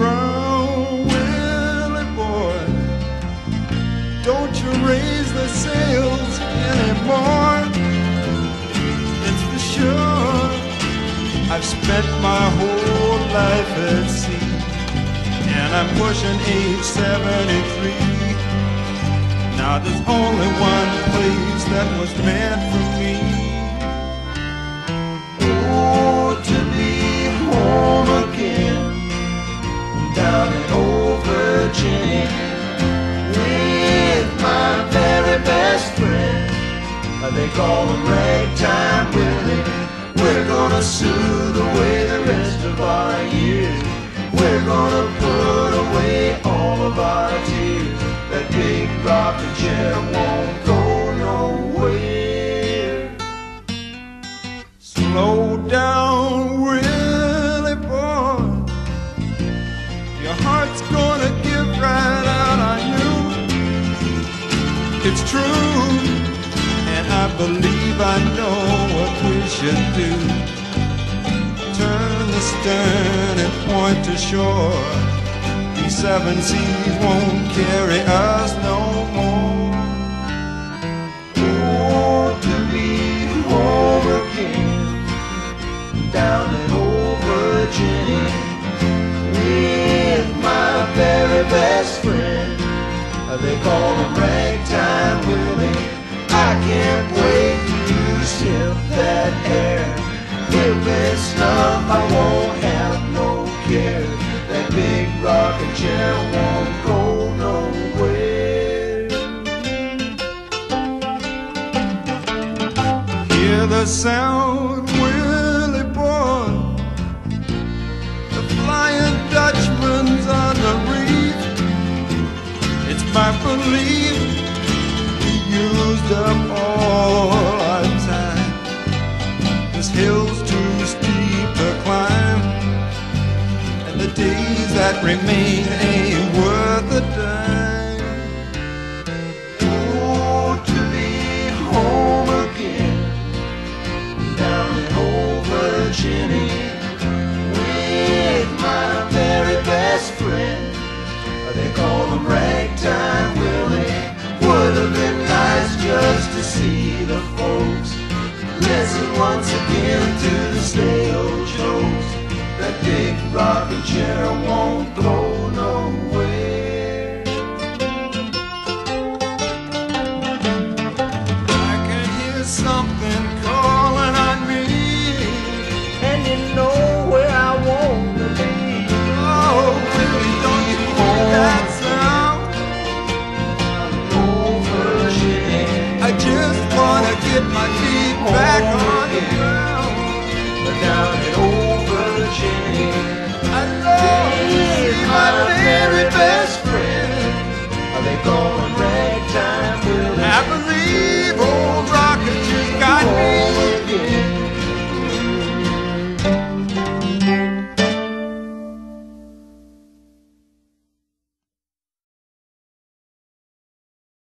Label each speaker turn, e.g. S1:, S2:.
S1: around, Willie boy. Don't you raise the sails anymore. It's for sure. I've spent my whole life at sea, and I'm pushing age 73. Now there's only one place that was meant for me.
S2: They call him Ragtime Willie. We're gonna soothe away the rest of our years. We're gonna put away all of our tears. That big rocking chair won't go nowhere.
S1: Slow down, Willie boy. Your heart's gonna give right out on you. It's true, believe I know what we should do. Turn the stern and point to shore. These seven seas won't carry us no more.
S2: Oh, to be home again, down in old Virginia, with my very best friend. They call him Ragtime that air. If it's snuff, I won't have no care. That big rocking chair won't go nowhere.
S1: Hear the sound, remain ain't worth a dime.
S2: Oh, to be home again, down in old Virginia, with my very best friend. They call him Ragtime Willie. Would have been nice just to see the folks listen once again to the stale jokes. That big rocking chair won't go nowhere.
S1: I can hear something calling on me,
S2: and you know where I want to be.
S1: Oh, Billy, don't you hear that sound?
S2: Over
S1: I just wanna get my feet back on the ground.
S2: Down Jenny.